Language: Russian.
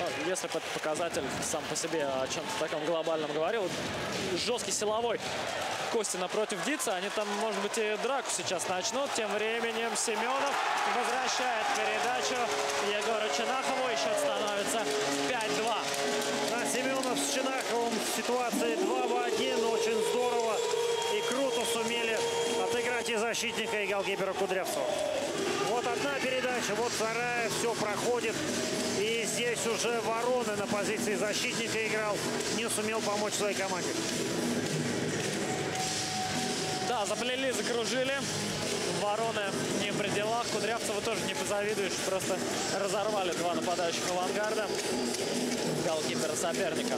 Ну, Если этот показатель сам по себе о чем-то таком глобальном говорил, жесткий силовой Костина против Дица, они там, может быть, и драку сейчас начнут. Тем временем Семенов возвращает передачу Егору Чинахову, и счет становится 5-2. Да, Семенов с Чинаховым в ситуации 2 в 1. Очень здорово и круто сумели отыграть и защитника, и голкипера Кудрявцева. Вот одна передача, вот вторая, все проходит. Здесь уже Вороны на позиции защитника играл, не сумел помочь своей команде. Да, заплели, закружили. Вороны не при делах. Кудрявцеву тоже не позавидуешь. Просто разорвали два нападающих авангарда. Голкипера соперника.